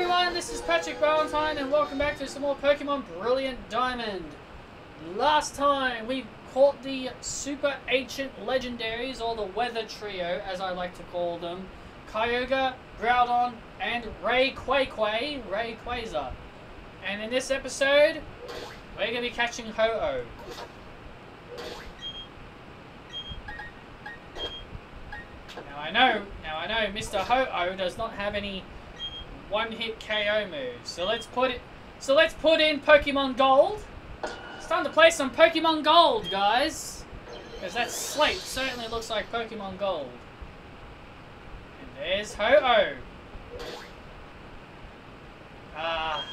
everyone, this is Patrick Ballantine and welcome back to some more Pokemon Brilliant Diamond. Last time we caught the super ancient legendaries, or the weather trio as I like to call them. Kyogre, Groudon, and Rayquaza, Ray And in this episode, we're going to be catching Ho-Oh. Now I know, now I know Mr. Ho-Oh does not have any one-hit KO moves. So let's put it so let's put in Pokemon Gold. It's time to play some Pokemon Gold, guys. Because that slate certainly looks like Pokemon Gold. And there's Ho-Oh. Ah.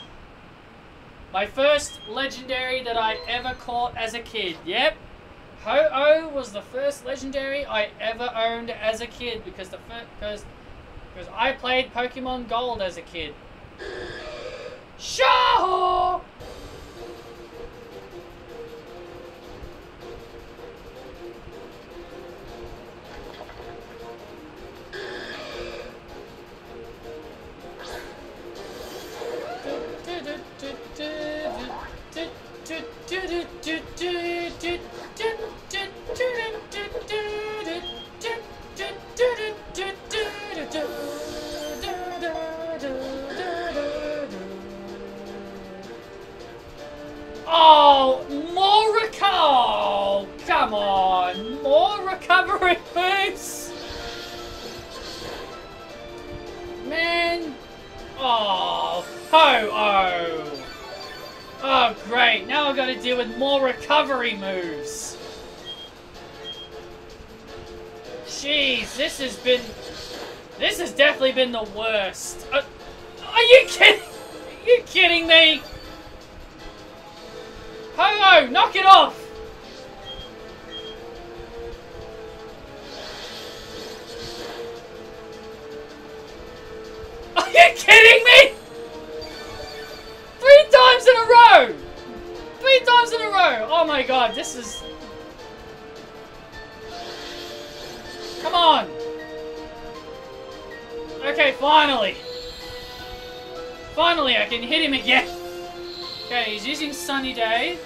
My first legendary that I ever caught as a kid. Yep. Ho-Oh was the first legendary I ever owned as a kid because the because because I played Pokemon Gold as a kid. Shaho! Oh, Come on, more recovery moves! Man! Oh, ho-oh! Oh, great, now I've got to deal with more recovery moves! Jeez, this has been... This has definitely been the worst. Uh, are you kidding? Are you kidding me? Ho-Oh, knock it off! Kidding me? Three times in a row! Three times in a row! Oh my god, this is... Come on! Okay, finally! Finally, I can hit him again! Okay, he's using Sunny Day.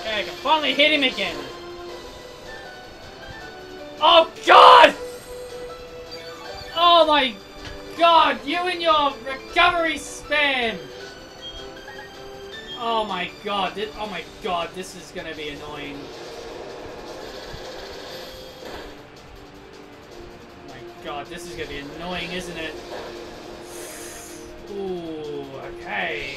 Okay, I can finally hit him again. Oh god! God, you and your recovery spam! Oh my god, this, oh my god, this is gonna be annoying. Oh my god, this is gonna be annoying, isn't it? Ooh, okay.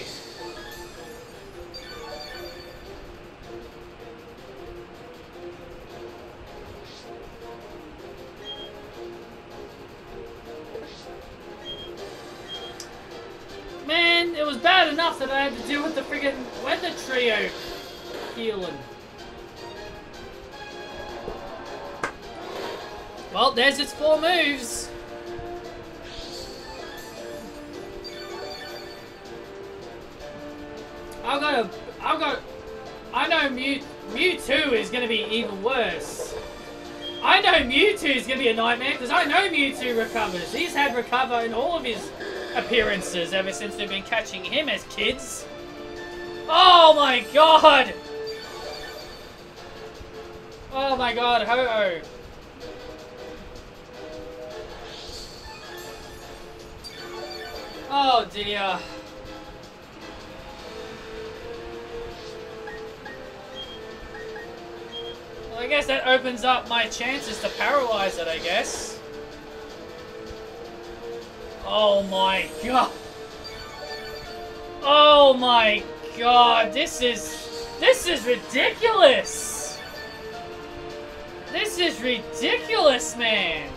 Was bad enough that I had to deal with the friggin' weather trio healing. Well, there's its four moves. I've got a, I've got, I know Mew, Mewtwo is going to be even worse. I know Mewtwo is going to be a nightmare because I know Mewtwo recovers. He's had recover in all of his appearances ever since they've been catching him as kids. Oh my god! Oh my god, Ho-Oh. Oh dear. Well, I guess that opens up my chances to paralyze it, I guess. Oh my god. Oh my god, this is... This is ridiculous! This is ridiculous, man!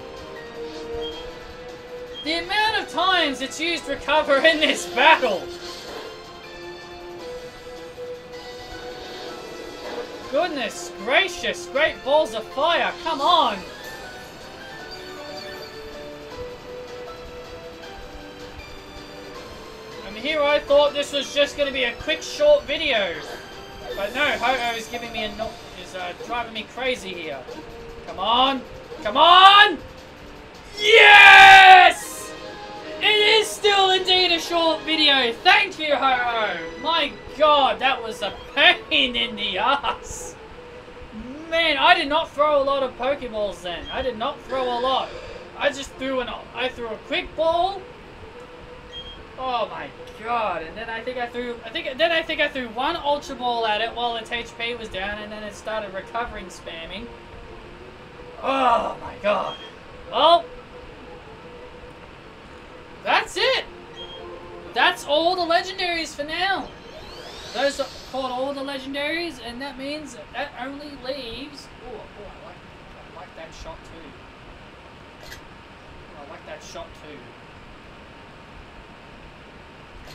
The amount of times it's used recover in this battle! Goodness gracious, great balls of fire, come on! here I thought this was just going to be a quick, short video. But no, Ho-Ho is giving me a no is uh, driving me crazy here. Come on! Come on! Yes! It is still indeed a short video. Thank you, Ho-Ho. My god, that was a pain in the ass. Man, I did not throw a lot of Pokeballs then. I did not throw a lot. I just threw an I threw a quick ball Oh my god! And then I think I threw I think then I think I threw one Ultra Ball at it while its HP was down, and then it started recovering spamming. Oh my god! Well, that's it. That's all the legendaries for now. Those are called all the legendaries, and that means that only leaves. Oh, oh I, like, I like that shot too. Oh, I like that shot too.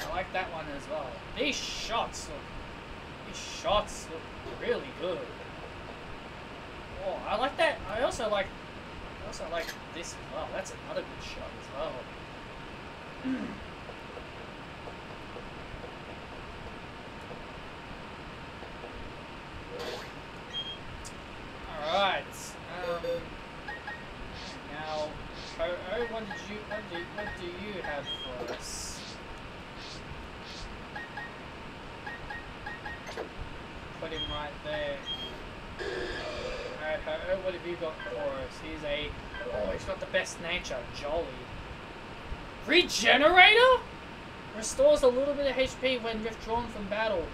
I like that one as well. These shots look. These shots look really good. Oh, I like that. I also like. I also like this as well. That's another good shot as well. Alright. Um, now, oh, oh, what did you, what do, what do you have for us? Put him right there. Alright, oh, oh, what have you got for us? He's a, oh, he's got the best nature, jolly. Regenerator? Restores a little bit of HP when withdrawn from battle.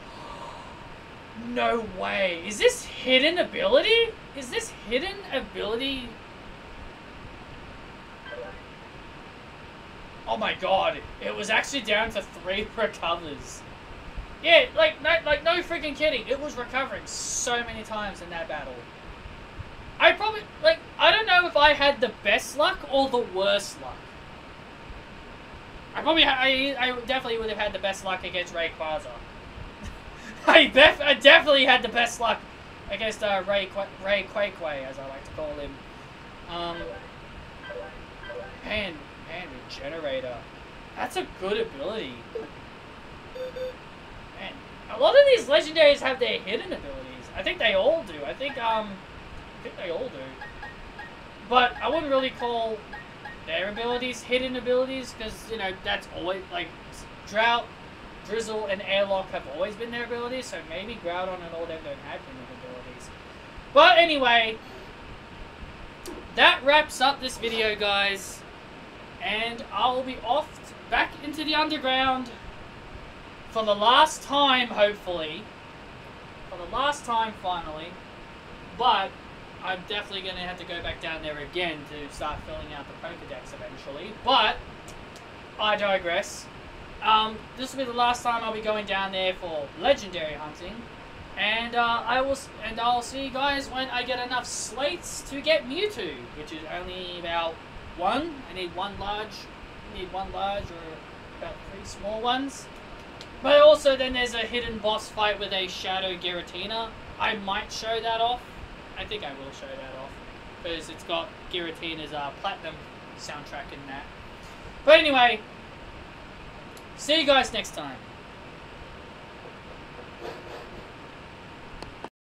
No way. Is this hidden ability? Is this hidden ability? Oh my god. It was actually down to three recovers. Yeah, like, no, like, no freaking kidding. It was recovering so many times in that battle. I probably, like, I don't know if I had the best luck or the worst luck. I probably, I, I definitely would have had the best luck against Rayquaza. I, bef I definitely had the best luck against uh, Ray Qu Ray Quakeway, as I like to call him. Um, man, man, Regenerator. That's a good ability. Man, a lot of these legendaries have their hidden abilities. I think they all do. I think, um, I think they all do. But I wouldn't really call their abilities hidden abilities because, you know, that's always, like, Drought, Drizzle, and Airlock have always been their abilities, so maybe Groudon and all them don't have hidden abilities. But anyway, that wraps up this video, guys. And I'll be off back into the underground for the last time, hopefully. For the last time, finally. But I'm definitely going to have to go back down there again to start filling out the Pokedex eventually. But I digress. Um, this will be the last time I'll be going down there for legendary hunting. And uh, I will, and I'll see you guys when I get enough slates to get Mewtwo, which is only about one. I need one large, need one large or about three small ones. But also then there's a hidden boss fight with a Shadow Giratina. I might show that off. I think I will show that off. Because it's got Giratina's uh, Platinum soundtrack in that. But anyway, see you guys next time.